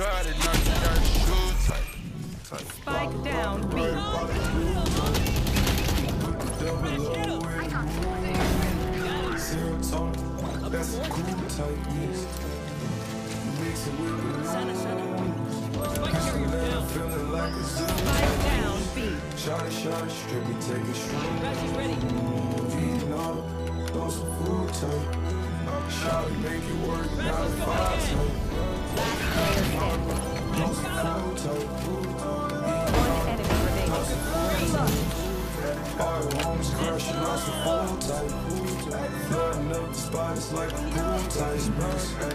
God, and now she got tight. tight. Spike down B. Serotonin, that's a cool type mix. Mix it with the Feeling, feeling like a zoo. Spike down B. Shotty, shotty, strip me, take it strong. Eating all some food type. Shotty, make it work, not a five All your homies crushing on some food type. Flooding up the spot, it's like a pool type.